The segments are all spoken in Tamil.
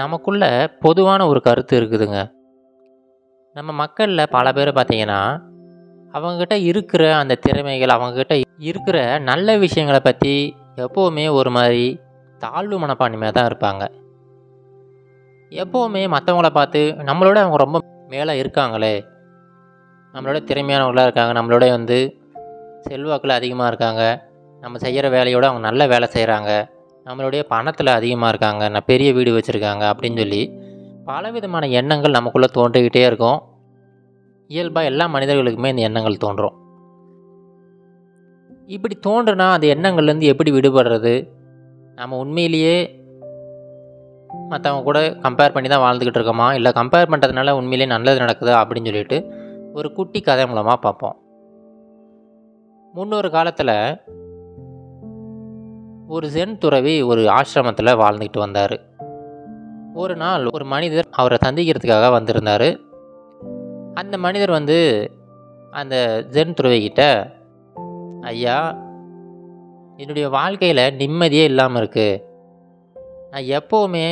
நமக்குள்ள பொதுவான ஒரு கருத்து இருக்குதுங்க. நம்ம மக்களில் பல பேர் பார்த்தீங்கன்னா அவங்கக்கிட்ட இருக்கிற அந்த திறமைகள் அவங்கக்கிட்ட இருக்கிற நல்ல விஷயங்களை பற்றி எப்போவுமே ஒரு மாதிரி தாழ்வு மனப்பான்மையாக தான் இருப்பாங்க. எப்போவுமே மற்றவங்கள பார்த்து நம்மளோட அவங்க ரொம்ப மேலே இருக்காங்களே. நம்மளோட திறமையானவங்களாக இருக்காங்க. நம்மளோட வந்து செல்வாக்கில் அதிகமாக இருக்காங்க. நம்ம செய்கிற வேலையோடு அவங்க நல்ல வேலை செய்கிறாங்க நம்மளுடைய பணத்தில் அதிகமாக இருக்காங்க நான் பெரிய வீடு வச்சுருக்காங்க அப்படின்னு சொல்லி பலவிதமான எண்ணங்கள் நமக்குள்ளே தோன்றிக்கிட்டே இருக்கும். இயல்பாக எல்லா மனிதர்களுக்குமே இந்த எண்ணங்கள் தோன்றும். இப்படி தோன்றுனா அந்த எண்ணங்கள்லேருந்து எப்படி விடுபடுறது? நம்ம உண்மையிலேயே மற்றவங்க கூட கம்பேர் பண்ணி தான் வாழ்ந்துக்கிட்டு இருக்கோமா? இல்லை கம்பேர் பண்ணுறதுனால உண்மையிலேயே நல்லது நடக்குதா? அப்படின்னு சொல்லிட்டு ஒரு குட்டி கதை மூலமாக பார்ப்போம். முன்னொரு காலத்தில் ஒரு ஜென் துறவி ஒரு ஆசிரமத்தில் வாழ்ந்துக்கிட்டு வந்தார். ஒரு நாள் ஒரு மனிதர் அவரை சந்திக்கிறதுக்காக வந்திருந்தார். அந்த மனிதர் வந்து அந்த ஜென் துறவிக்கிட்ட ஐயா என்னுடைய வாழ்க்கையில் நிம்மதியே இல்லாமல் இருக்குது நான் எப்போவுமே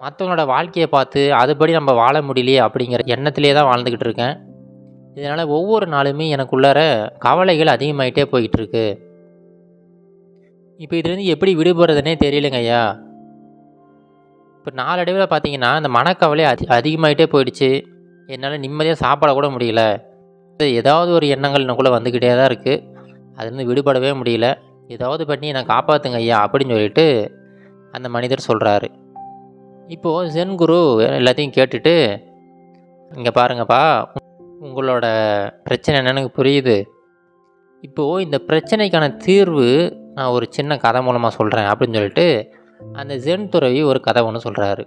மற்றவங்களோட வாழ்க்கையை பார்த்து அதுபடி நம்ம வாழ முடியலையே அப்படிங்கிற எண்ணத்திலே தான் வாழ்ந்துக்கிட்டு இருக்கேன். இதனால் ஒவ்வொரு நாளுமே எனக்குள்ளார கவலைகள் அதிகமாகிட்டே போய்கிட்டுருக்கு இப்போ இதுலேருந்து எப்படி விடுபடுறதுனே தெரியலங்க ஐயா. இப்போ நாளடைவில் பார்த்தீங்கன்னா அந்த மனக்கவலை அதி அதிகமாகிட்டே போயிடுச்சு. என்னால் நிம்மதியாக சாப்பிட கூட முடியல. ஏதாவது ஒரு எண்ணங்கள் எனக்குள்ளே வந்துக்கிட்டே தான் இருக்குது அதுலேருந்து விடுபடவே முடியல. ஏதாவது பண்ணி நான் காப்பாற்றுங்க ஐயா அப்படின்னு சொல்லிட்டு அந்த மனிதர் சொல்கிறாரு இப்போது ஜென் குரு எல்லாத்தையும் கேட்டுட்டு இங்கே பாருங்கப்பா உங்களோட பிரச்சனை என்னன்னு எனக்கு புரியுது. இப்போது இந்த பிரச்சனைக்கான தீர்வு நான் ஒரு சின்ன கதை மூலமாக சொல்கிறேன் அப்படின்னு சொல்லிட்டு அந்த ஜென் துறவி ஒரு கதை ஒன்று சொல்கிறாரு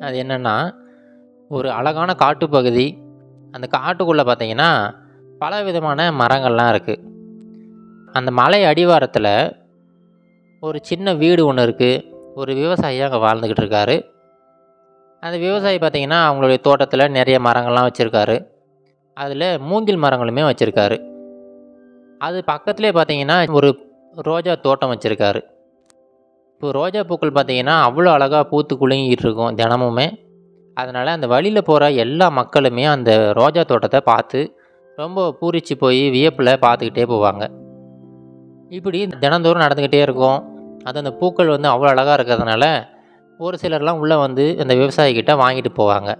அது என்னென்னா ஒரு அழகான காட்டுப்பகுதி அந்த காட்டுக்குள்ளே பார்த்தீங்கன்னா பல விதமான மரங்கள்லாம் இருக்குது அந்த மலை அடிவாரத்தில் ஒரு சின்ன வீடு ஒன்று இருக்குது ஒரு விவசாயி அங்கே வாழ்ந்துக்கிட்டு இருக்காரு. அந்த விவசாயி பார்த்திங்கன்னா அவங்களுடைய தோட்டத்தில் நிறைய மரங்கள்லாம் வச்சுருக்காரு. அதில் மூங்கில் மரங்களுமே வச்சுருக்காரு. அது பக்கத்துலேயே பார்த்தீங்கன்னா ஒரு ரோஜா தோட்டம் வச்சுருக்காரு. இப்போ ரோஜா பூக்கள் பார்த்திங்கன்னா அவ்வளோ அழகாக பூத்து குலுங்கிட்டு இருக்கும் தினமுமே. அதனால் அந்த வழியில் போகிற எல்லா மக்களுமே அந்த ரோஜா தோட்டத்தை பார்த்து ரொம்ப பூரிச்சு போய் வியப்பில் பார்த்துக்கிட்டே போவாங்க. இப்படி தினந்தோறும் நடந்துக்கிட்டே இருக்கும். அது அந்த பூக்கள் வந்து அவ்வளோ அழகாக இருக்கிறதுனால ஒரு சிலர்லாம் உள்ளே வந்து அந்த விவசாயிக்கிட்ட வாங்கிட்டு போவாங்க.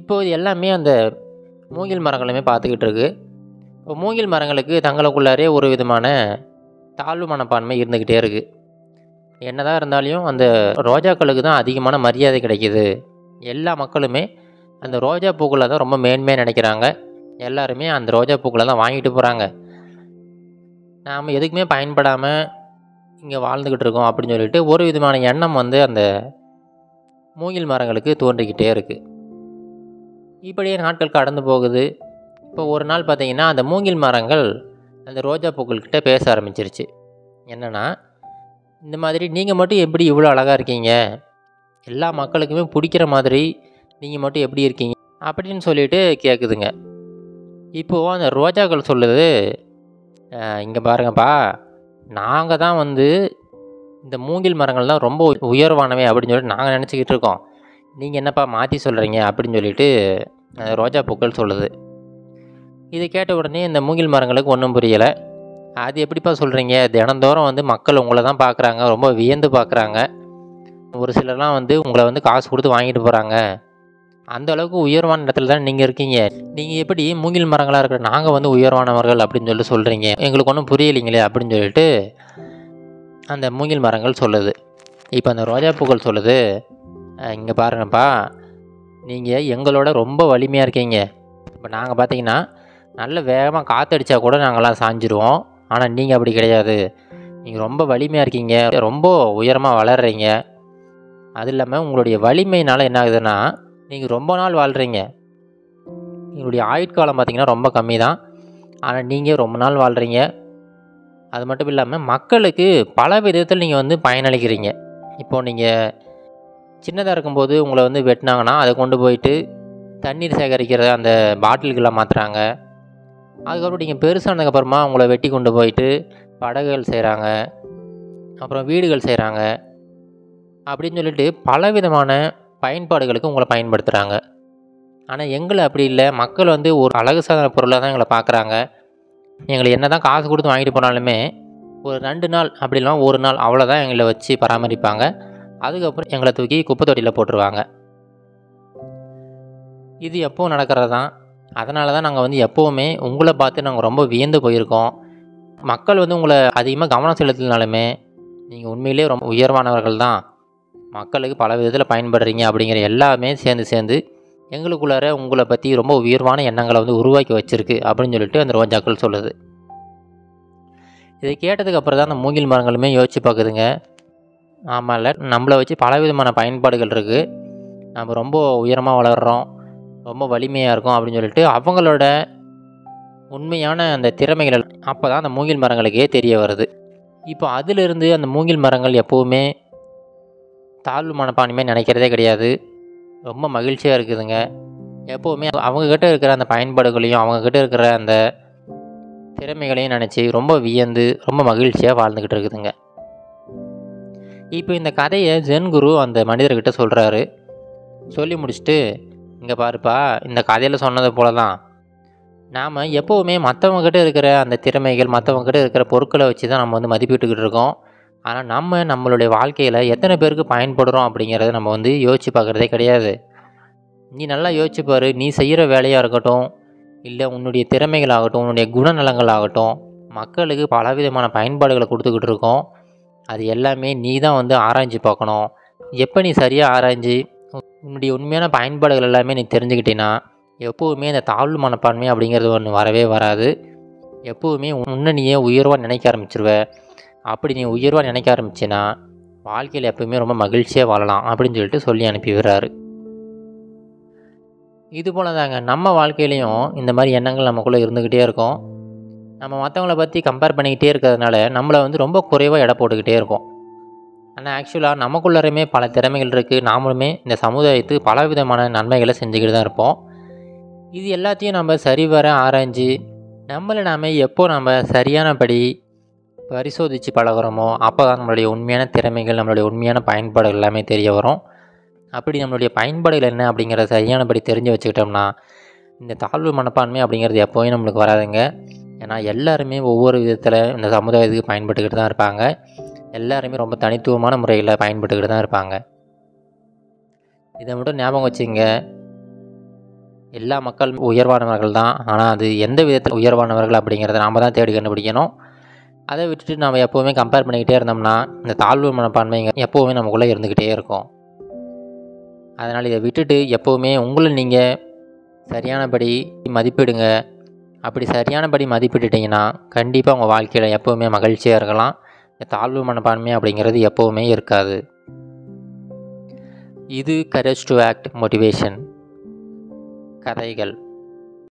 இப்போது எல்லாமே அந்த மூங்கில் மரங்களுமே பார்த்துக்கிட்டு இருக்குது இப்போ மூங்கில் மரங்களுக்கு தங்களுக்குள்ளாரே ஒரு விதமான தாழ்வு மனப்பான்மை இருந்துக்கிட்டே இருக்குது என்னதான் இருந்தாலும் அந்த ரோஜாக்களுக்கு தான் அதிகமான மரியாதை கிடைக்கிது. எல்லா மக்களுமே அந்த ரோஜா பூக்களை தான் ரொம்ப மேன்மையாக நினைக்கிறாங்க. எல்லாருமே அந்த ரோஜா பூக்களை தான் வாங்கிட்டு போகிறாங்க நாம் எதுக்குமே பயன்படாமல் இங்கே வாழ்ந்துக்கிட்டு இருக்கோம் அப்படின்னு சொல்லிட்டு ஒரு விதமான எண்ணம் வந்து அந்த மூங்கில் மரங்களுக்கு தோன்றிக்கிட்டே இருக்குது இப்படியே நாட்கள் கடந்து போகுது. இப்போ ஒரு நாள் பார்த்தீங்கன்னா அந்த மூங்கில் மரங்கள் அந்த ரோஜா பூக்கள்கிட்ட பேச ஆரம்பிச்சிருச்சு. என்னென்னா இந்த மாதிரி நீங்கள் மட்டும் எப்படி இவ்வளோ அழகாக இருக்கீங்க? எல்லா மக்களுக்குமே பிடிக்கிற மாதிரி நீங்கள் மட்டும் எப்படி இருக்கீங்க? அப்படின்னு சொல்லிட்டு கேட்குதுங்க இப்போது அந்த ரோஜாக்கள் சொல்லுது இங்கே பாருங்கப்பா நாங்கள் தான் வந்து இந்த மூங்கில் மரங்கள் தான் ரொம்ப உயர்வானவை அப்படின்னு சொல்லிட்டு நாங்கள் நினச்சிக்கிட்டு இருக்கோம். நீங்கள் என்னப்பா மாற்றி சொல்கிறீங்க அப்படின்னு சொல்லிட்டு ரோஜா பூக்கள் சொல்லுது. இதை கேட்ட உடனே இந்த மூங்கில் மரங்களுக்கு ஒன்றும் புரியலை. அது எப்படிப்பா சொல்கிறீங்க தினந்தோறும் வந்து மக்கள் உங்களை தான் பார்க்குறாங்க ரொம்ப வியந்து பார்க்குறாங்க ஒரு சிலர்லாம் வந்து உங்களை வந்து காசு கொடுத்து வாங்கிட்டு போகிறாங்க அந்த அளவுக்கு உயர்வான இடத்துல தான் நீங்கள் இருக்கீங்க? நீங்கள் எப்படி மூங்கில் மரங்களாக இருக்கிற நாங்கள் வந்து உயர்வானவர்கள் அப்படின்னு சொல்லிட்டு சொல்கிறீங்க எங்களுக்கு ஒன்றும் புரியலைங்களே அப்படின்னு சொல்லிட்டு அந்த மூங்கில் மரங்கள் சொல்லுது. இப்போ அந்த ரோஜா பூக்கள் சொல்லுது. இங்கே பாருங்கப்பா. நீங்கள் எங்களோட ரொம்ப வலிமையாக இருக்கீங்க. இப்போ நாங்கள் பார்த்தீங்கன்னா நல்ல வேகமாக காற்றடிச்சா கூட நாங்கள்லாம் சாஞ்சிருவோம். ஆனால் நீங்கள் அப்படி கிடையாது. நீங்கள் ரொம்ப வலிமையாக இருக்கீங்க. ரொம்ப உயரமாக வளர்கிறீங்க அது இல்லாமல் உங்களுடைய வலிமையினால் என்ன ஆகுதுன்னா நீங்கள் ரொம்ப நாள் வாழ்கிறீங்க எங்களுடைய ஆயுட்காலம் பார்த்திங்கன்னா ரொம்ப கம்மி தான் ஆனால் நீங்கள் ரொம்ப நாள் வாழ்கிறீங்க அது மட்டும் இல்லாமல் மக்களுக்கு பல விதத்தில் நீங்கள் வந்து பயனளிக்கிறீங்க. இப்போது நீங்கள் சின்னதாக இருக்கும்போது உங்களை வந்து வெட்டினாங்கன்னா அதை கொண்டு போயிட்டு தண்ணீர் சேகரிக்கிற அந்த பாட்டில்களை மாற்றுறாங்க அதுக்கப்புறம் நீங்கள் பெருசானதுக்கப்புறமா உங்களை வெட்டி கொண்டு போயிட்டு படகுகள் செய்கிறாங்க அப்புறம் வீடுகள் செய்கிறாங்க அப்படின்னு சொல்லிட்டு பலவிதமான பயன்பாடுகளுக்கு உங்களை பயன்படுத்துகிறாங்க ஆனால் எங்களை அப்படி இல்லை. மக்கள் வந்து ஒரு அழகு சாதன பொருளாக தான் எங்களை பார்க்குறாங்க எங்களை என்ன தான் காசு கொடுத்து வாங்கிட்டு போனாலுமே ஒரு ரெண்டு நாள் அப்படிலாம் ஒரு நாள் அவ்வளோதான் எங்களை வச்சு பராமரிப்பாங்க. அதுக்கப்புறம் எங்களை தூக்கி குப்பை தொட்டியில் போட்டுருவாங்க. இது எப்போவும் நடக்கிறது தான் அதனால தான் நாங்கள் வந்து எப்போவுமே உங்களை பார்த்து நாங்கள் ரொம்ப வியந்து போயிருக்கோம். மக்கள் வந்து உங்களை அதிகமாக கவனம் செலுத்தினாலுமே நீங்கள் உண்மையிலே ரொம்ப உயர்வானவர்கள் தான். மக்களுக்கு பல விதத்தில் பயன்படுறீங்க அப்படிங்கிற எல்லாமே சேர்ந்து சேர்ந்து எங்களுக்குள்ளார உங்களை பற்றி ரொம்ப உயர்வான எண்ணங்களை வந்து உருவாக்கி வச்சுருக்கு அப்படின்னு சொல்லிட்டு அந்த ரோஜாக்கள் சொல்லுது. இதை கேட்டதுக்கப்புறம் தான் அந்த மூங்கில் மரங்களுமே யோசிச்சு பார்க்குதுங்க. ஆமாம்ல நம்மளை வச்சு பல விதமான பயன்பாடுகள் இருக்குது நம்ம ரொம்ப உயரமாக வளர்கிறோம் ரொம்ப வலிமையாக இருக்கும் அப்படின்னு சொல்லிட்டு அவங்களோட உண்மையான அந்த திறமைகள் அப்போ தான் அந்த மூங்கில் மரங்களுக்கே தெரிய வருது. இப்போ அதிலிருந்து அந்த மூங்கில் மரங்கள் எப்போவுமே தாழ்வு மனப்பான்மை நினைக்கிறதே கிடையாது. ரொம்ப மகிழ்ச்சியாக இருக்குதுங்க. எப்போவுமே அவங்கக்கிட்ட இருக்கிற அந்த பயன்பாடுகளையும் அவங்கக்கிட்ட இருக்கிற அந்த திறமைகளையும் நினச்சி ரொம்ப வியந்து ரொம்ப மகிழ்ச்சியாக வாழ்ந்துக்கிட்டு இருக்குதுங்க. இப்போ இந்த கதையை ஜென் குரு அந்த மனிதர்கிட்ட சொல்கிறாரு சொல்லி முடிச்சுட்டு இங்கே பாருப்பா இந்த கதையில் சொன்னது போல தான் நாம் எப்போவுமே மற்றவங்ககிட்ட இருக்கிற அந்த திறமைகள் மற்றவங்ககிட்ட இருக்கிற பொருட்களை வச்சு தான் நம்ம வந்து மதிப்பிட்டுக்கிட்டு இருக்கோம். ஆனால் நம்ம நம்மளுடைய வாழ்க்கையில் எத்தனை பேருக்கு பயன்படுறோம் அப்படிங்கிறத நம்ம வந்து யோசித்து பார்க்குறதே கிடையாது. நீ நல்லா யோசிச்சுப்பார் நீ செய்கிற வேலையாக இருக்கட்டும் இல்லை உன்னுடைய திறமைகளாகட்டும் உன்னுடைய குணநலங்களாகட்டும் மக்களுக்கு பலவிதமான பயன்பாடுகளை கொடுத்துக்கிட்டு இருக்கோம். அது எல்லாமே நீ தான் வந்து ஆராய்ஞ்சு பார்க்கணும். எப்போ நீ சரியாக ஆராய்ஞ்சு உன்னுடைய உண்மையான பயன்பாடுகள் எல்லாமே நீ தெரிஞ்சுக்கிட்டீன்னா எப்போவுமே இந்த தாழ்வு மனப்பான்மை அப்படிங்கிறது ஒன்று வரவே வராது. எப்போவுமே உன்னை நீயே உயர்வாக நினைக்க ஆரம்பிச்சிருவ. அப்படி நீ உயர்வாக நினைக்க ஆரம்பிச்சின்னா வாழ்க்கையில் எப்போவுமே ரொம்ப மகிழ்ச்சியாக வாழலாம் அப்படின்னு சொல்லிட்டு சொல்லி அனுப்பி விடுறாரு. இது போல தாங்க நம்ம வாழ்க்கையிலையும் இந்த மாதிரி எண்ணங்கள் நமக்குள்ளே இருந்துக்கிட்டே இருக்கும். நம்ம மற்றவங்கள பற்றி கம்பேர் பண்ணிக்கிட்டே இருக்கிறதுனால நம்மளை வந்து ரொம்ப குறைவாக எடை போட்டுக்கிட்டே இருக்கோம். ஆனால் ஆக்சுவலாக நமக்குள்ளருமே பல திறமைகள் இருக்குது நாமளுமே இந்த சமுதாயத்துக்கு பல விதமான நன்மைகளை செஞ்சுக்கிட்டு தான் இருப்போம். இது எல்லாத்தையும் நம்ம சரிவர ஆராய்ஞ்சு நம்மளை நாம எப்போ நம்ம சரியானபடி பரிசோதித்து பழகுறோமோ அப்போ தான் நம்மளுடைய உண்மையான திறமைகள் நம்மளுடைய உண்மையான பயன்பாடுகள் எல்லாமே தெரிய வரும். அப்படி நம்மளுடைய பயன்பாடுகள் என்ன அப்படிங்கிறத சரியானபடி தெரிஞ்சு வச்சுக்கிட்டோம்னா இந்த தாழ்வு மனப்பான்மை அப்படிங்கிறது எப்போவும் நம்மளுக்கு வராதுங்க. ஏன்னா எல்லாருமே ஒவ்வொரு விதத்தில் இந்த சமுதாயத்துக்கு பயன்பட்டுக்கிட்டு தான் இருப்பாங்க. எல்லாருமே ரொம்ப தனித்துவமான முறையில் பயன்பட்டுக்கிட்டு தான் இருப்பாங்க. இதை மட்டும் ஞாபகம் வச்சுங்க. எல்லா மக்கள் உயர்வானவர்கள் தான். ஆனால் அது எந்த விதத்தில் உயர்வானவர்கள் அப்படிங்கிறத நாம் தான் தேடி கண்டுபிடிக்கணும். அதை விட்டுட்டு நம்ம எப்போவுமே கம்பேர் பண்ணிக்கிட்டே இருந்தோம்னா இந்த தாழ்வு மனப்பான்மைங்க எப்போவுமே நமக்குள்ளே இருந்துக்கிட்டே இருக்கும். அதனால் இதை விட்டுட்டு எப்போவுமே உங்களை நீங்கள் சரியானபடி மதிப்பிடுங்க. அப்படி சரியானபடி மதிப்பிட்டுட்டிங்கன்னா கண்டிப்பாக உங்கள் வாழ்க்கையில் எப்போவுமே மகிழ்ச்சியாக இருக்கலாம். தாழ்வு மனப்பான்மை அப்படிங்கிறது எப்போவுமே இருக்காது. இது கரேஜ் டு ஆக்ட் மோட்டிவேஷன் கதைகள்.